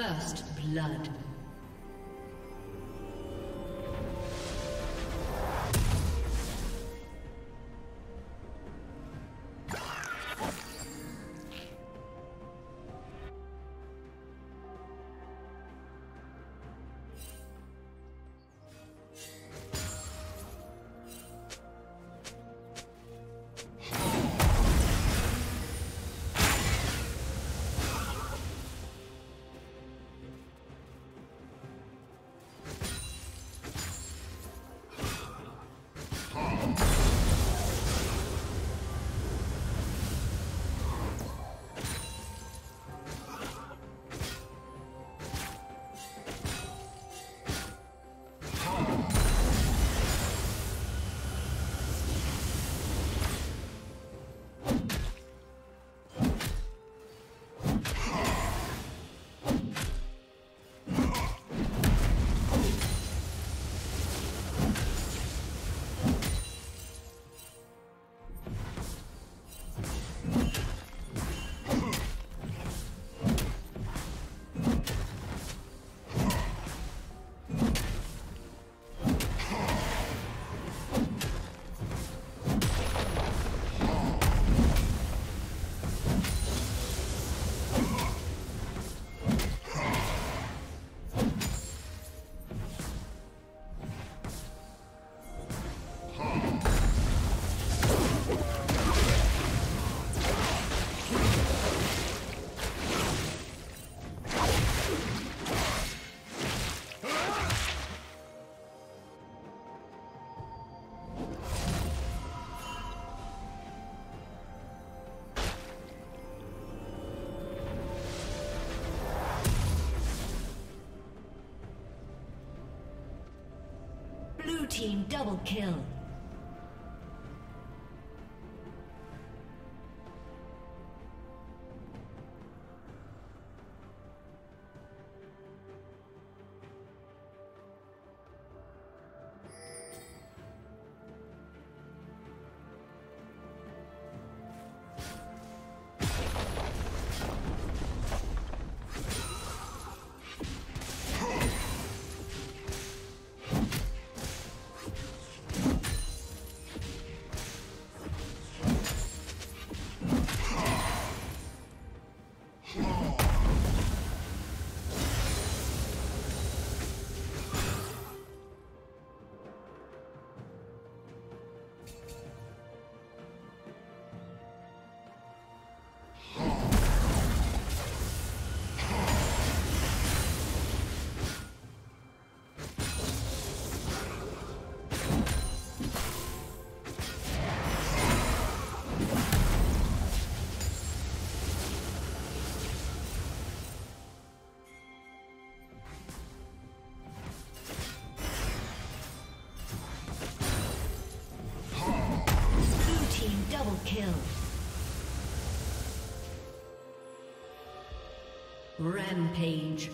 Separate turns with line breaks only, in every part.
First blood. Team double kill. Rampage.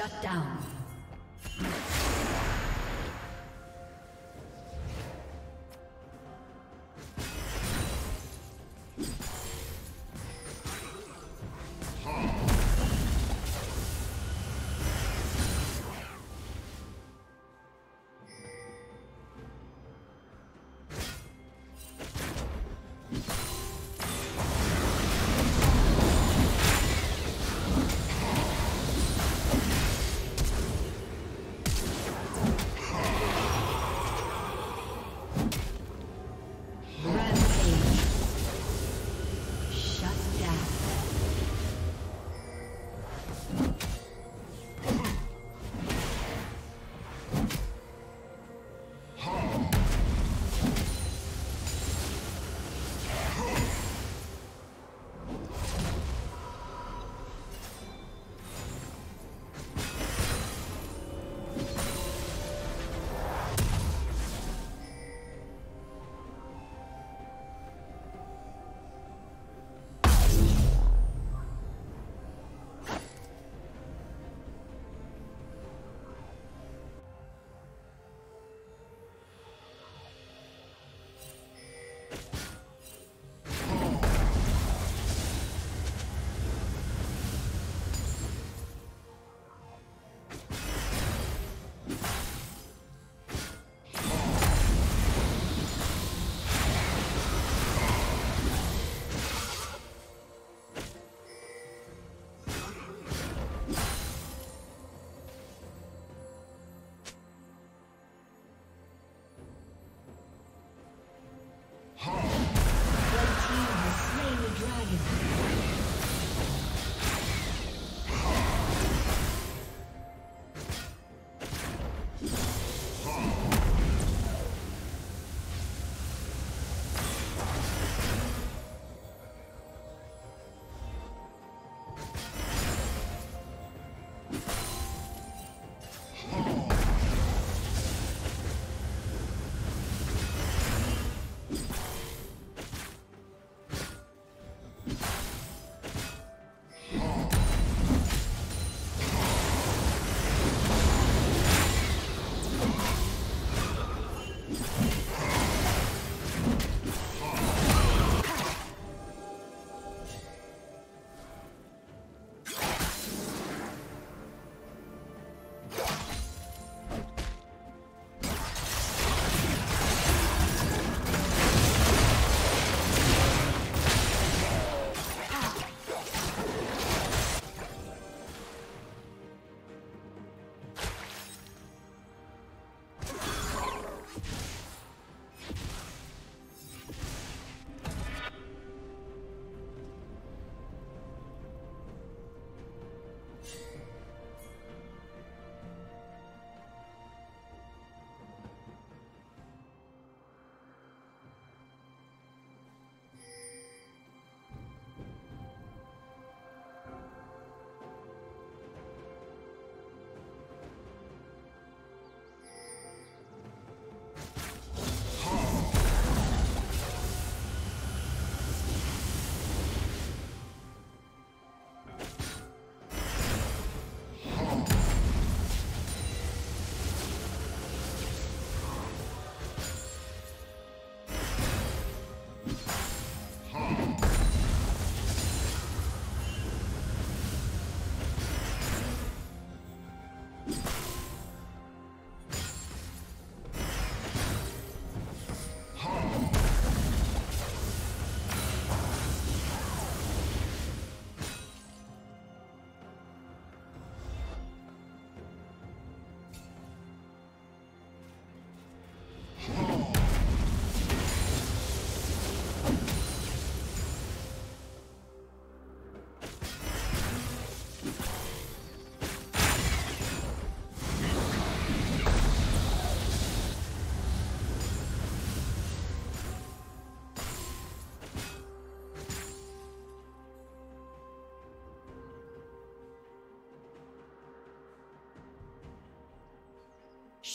Shut down.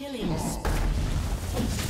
Killing spree.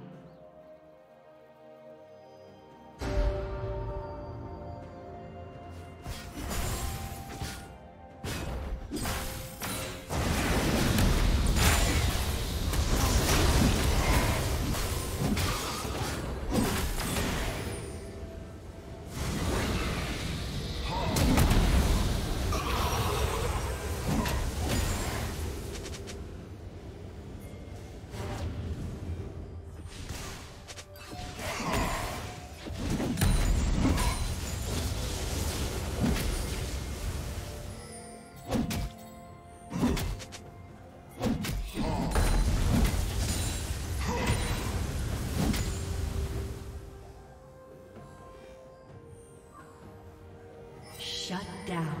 Down.